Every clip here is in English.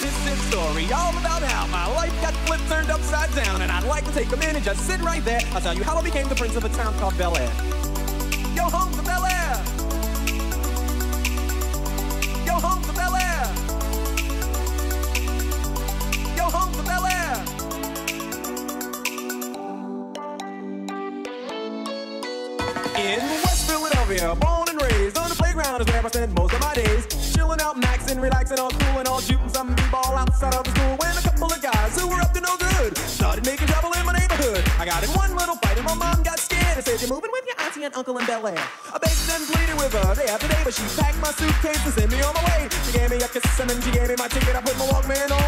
this his story, all about how my life got flipped, turned upside down. And I'd like to take a minute, just sit right there. I'll tell you how I became the prince of a town called Bel Air. Yo, home to Bel Air. Yo, home to Bel Air. Yo, home to Bel Air. In West Philadelphia, born is where I spend most of my days. Chilling out, maxing, relaxing, all cool and all shooting some b-ball outside of the school. When a couple of guys who were up to no good started making trouble in my neighborhood. I got in one little fight and my mom got scared and said, "You're moving with your auntie and uncle in Bel Air." I begged and pleaded with her day after day, but she packed my suitcase and sent me on my way. She gave me a kiss and then she gave me my ticket. I put my Walkman on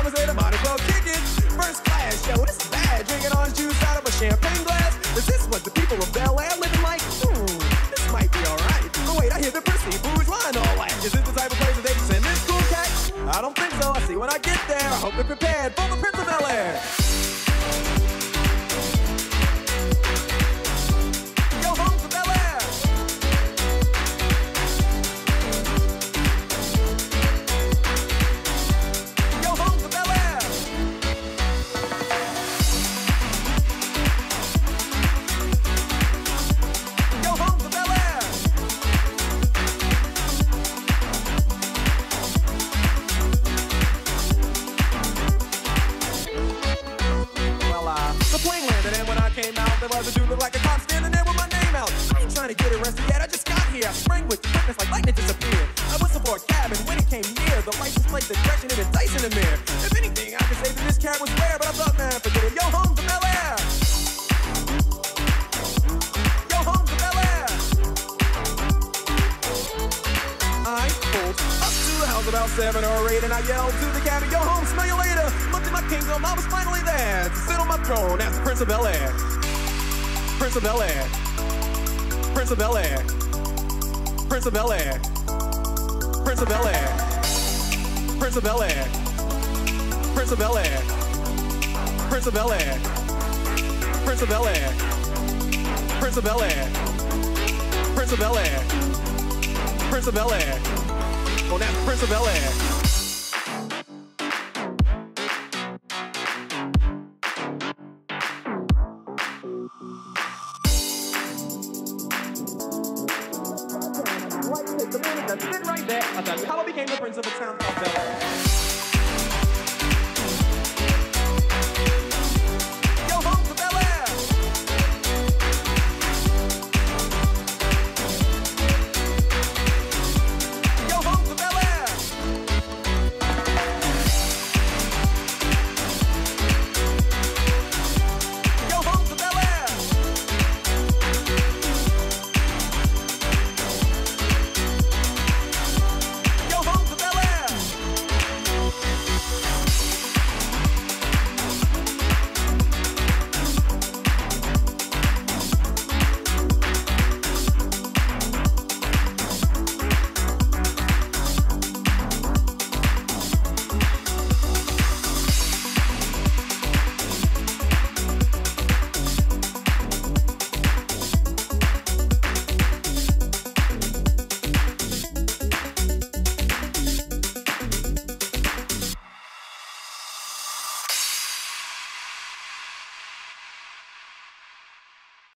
when I get there. I hope they're prepared for the a cop standing there with my name out. I ain't trying to get arrested yet, I just got here. I sprang with quickness like lightning disappeared. I whistled for a cab, and when it came near, the license plate, the direction, and the dice in the mirror. If anything, I could say that this cab was rare, but I thought, man, forget it. Yo, home to Bel Air. Yo, home to Bel Air. I pulled up to the house about seven or eight, and I yelled to the cabby, "Go home, smell you later." Looked at my kingdom, I was finally there to sit on my throne as the Prince of Bel Air. Prince of Bel Air. Prince of Bel Air. Prince of Bel Air. Prince of Bel Air. Prince of Bel Air. Prince of Bel Air. Prince of Bel Air. Prince of Bel Air. Prince of Bel Air. Prince of Bel Air. Prince of Bel Air. Oh, that's Prince of Bel Air. That's right there. Became the prince of a town called Bel